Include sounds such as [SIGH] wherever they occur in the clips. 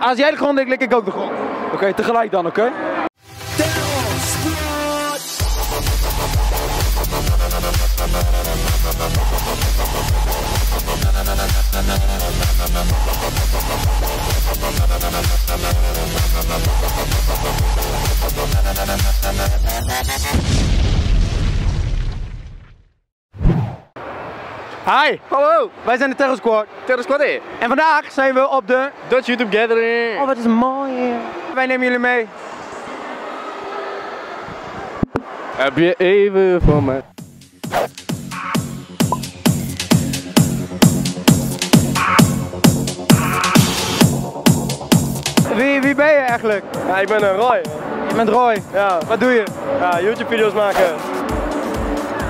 Als jij de grond ligt, lik ik ook de grond. Oké, tegelijk dan, oké? Hi, Hallo, wij zijn de Terror Squad. Terror Squad hier. En vandaag zijn we op de... Dutch YouTube Gathering. Oh, wat is mooi hier. Wij nemen jullie mee. Heb je even voor me? Wie, wie ben je eigenlijk? Ja, ik ben een Roy. Je bent Roy. Ja, Wat doe je? ja YouTube video's maken.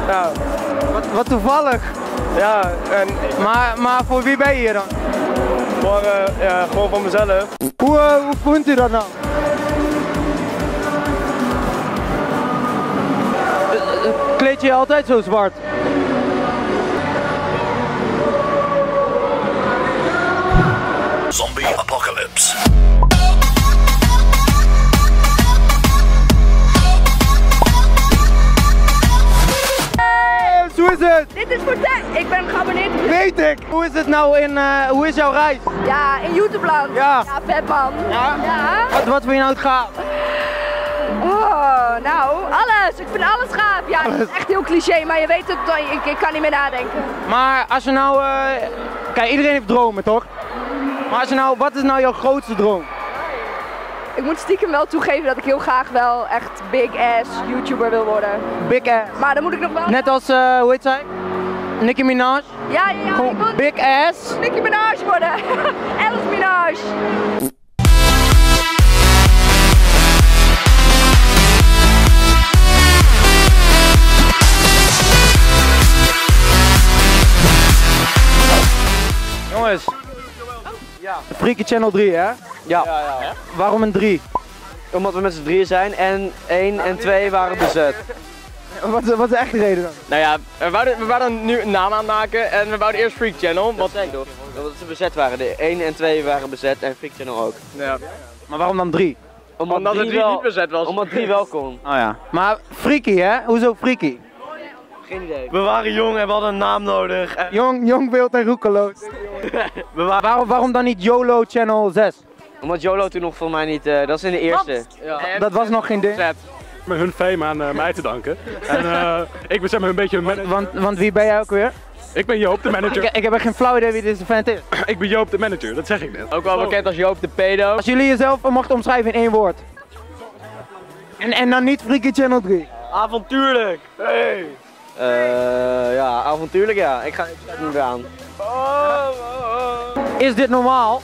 Ja, Wat, wat toevallig. Ja en Maar, maar voor wie ben je hier dan? voor, eh, ja, gewoon van mezelf. Hoe, eh, hoe voelt u dat nou? Eh, Kleed je je altijd zo zwart? Hoe is het? Dit is voor tijd. Ik ben geabonneerd op Weet ik. Hoe is het nou in, eh, hoe is jouw reis? Ja, in YouTube-land. Ja. Ja, vet man. Ja? Ja. Wat, wat vind je nou het gaaf? Oh, nou, alles. Ik vind alles gaaf. Ja, het is echt heel cliché, maar je weet het, ik, ik kan niet meer nadenken. Maar als je nou, eh, kijk iedereen heeft dromen toch? Maar als je nou, wat is nou jouw grootste droom? Ik moet stiekem wel toegeven dat ik heel graag wel echt big ass YouTuber wil worden. Big ass. Maar dan moet ik nog wel... Net als, eh, hoe heet zij? Nicki Minaj. Ja, ja. Ik Gewoon wil big ass. Nicki Minaj worden. [LAUGHS] Alice Minaj. Jongens. Ja. Freaky Channel 3 hè? Ja, Ja, ja. Waarom een 3? omdat we met z'n drieën zijn en 1 en 2 waren bezet. Wat, wat is de echte reden dan? Nou ja, we wouden, we wouden nu een naam aanmaken en we wouden eerst Freak Channel. Dat zei ik toch? Dat ze bezet waren. De 1 en 2 waren bezet en Freak Channel ook. Ja. Maar waarom dan 3? Omdat drie drie niet bezet was. Omdat 3 wel kon. Oh ja. Maar freaky hè? Hoezo freaky? Geen idee. We waren jong en we hadden een naam nodig. En Jong, jong wild en roekeloos. [LAUGHS] we waren... Waarom, waarom dan niet YOLO Channel 6? Omdat Jolo toen nog voor mij niet, eh, dat is in de eerste. Dat was nog geen ding. Met hun fame aan eh, mij te danken. [LAUGHS] En eh, ik ben zeg maar een beetje een manager. Want, want wie ben jij ook weer? Ik ben Joop de manager. ik heb echt geen flauw idee wie deze vent is. [CLEARS THROAT] Ik ben Joop de manager, dat zeg ik net. Ook wel bekend als Joop de pedo. Als jullie jezelf mochten omschrijven in één woord. En, en dan niet Freaky Channel 3. Avontuurlijk. Hey. Eh ja, avontuurlijk ja. Ik ga ik niet meer aan. Is dit normaal?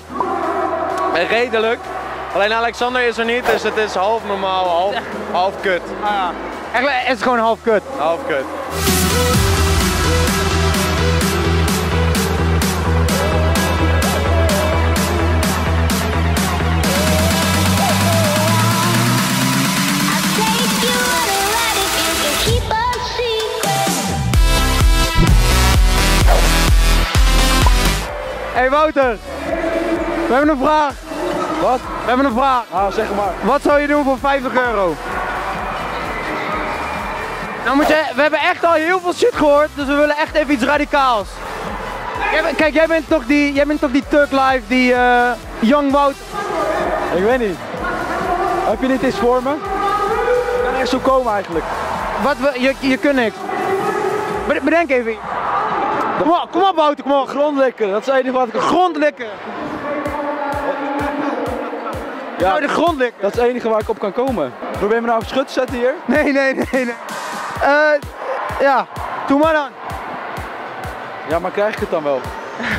Redelijk. Alleen Alexander is er niet, dus het is half normaal, half, half kut. Ah ja. Eigenlijk is het gewoon half kut. Half kut. Hey Wouter. We hebben een vraag. Wat? We hebben een vraag. Ah, zeg maar. Wat zou je doen voor 50 euro? Nou moet je, we hebben echt al heel veel shit gehoord, dus we willen echt even iets radicaals. Jij kijk, jij bent toch die, jij bent toch die Turk Life, die eh Young Wout. Ik weet niet. Heb je niet iets voor me? Ik kan echt zo komen eigenlijk. Wat we, je, je kunt niks. Bed- Bedenk even. Kom op, kom op Wouter, kom op. Grondlikker, dat is het enige wat ik... Ja, Nou, de grond likken. dat is het enige waar ik op kan komen. Probeer me nou op schut te zetten hier. [LAUGHS] Nee, nee, nee, nee. Eh, ja, doe maar dan. Ja, maar krijg ik het dan wel?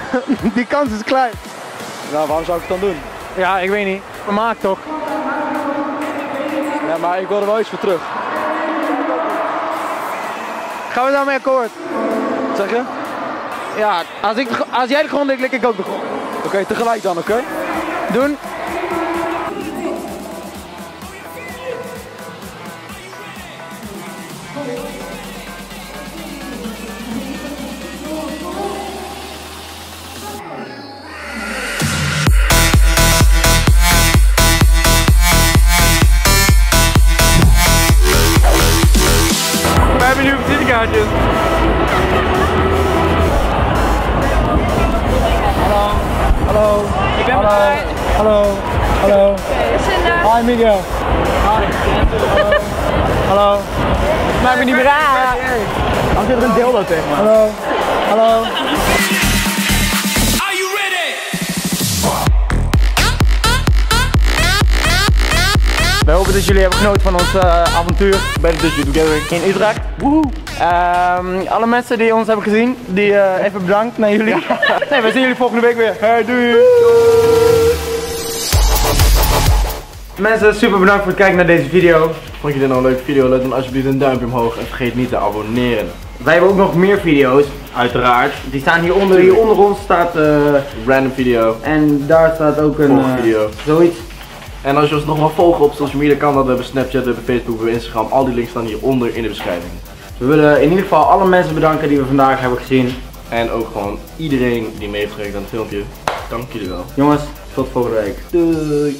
[LAUGHS] Die kans is klein. Nou, waarom zou ik het dan doen? Ja, ik weet niet. Vermaak toch. Ja, maar ik wil er wel iets voor terug. Gaan we daarmee akkoord? Wat zeg je? Ja, als, ik, als jij de grond ligt, lik ik ook de grond. Oké, tegelijk dan, oké? Doen. Hallo. Hallo. Ik ben Hallo. Hallo. Hallo. Hallo. Hi Miguel. Hi. Hallo. Maak me niet meer aan. Als je er een dildo tegen me. Hallo. Hallo. We hopen dat jullie hebben genoten van ons avontuur bij de Dutch Gathering in Utrecht. Woehoe! Ehm, alle mensen die ons hebben gezien, die eh, even bedankt naar jullie. [LAUGHS] nee, we zien jullie volgende week weer. Hey, doei. Mensen, super bedankt voor het kijken naar deze video. Vond je dit nou een leuke video? Laat dan alsjeblieft een duimpje omhoog en vergeet niet te abonneren. Wij hebben ook nog meer video's, uiteraard. Die staan hieronder. Hier onder ons staat eh, Random video, en daar staat ook een eh, video. zoiets. En als je ons nog wil volgen op social media kan dat. We hebben Snapchat, we hebben Facebook, we hebben Instagram. Al die links staan hieronder in de beschrijving. We willen in ieder geval alle mensen bedanken die we vandaag hebben gezien. En ook gewoon iedereen die mee heeft gewerkt aan het filmpje. Dank jullie wel. Jongens, tot volgende week. Doei!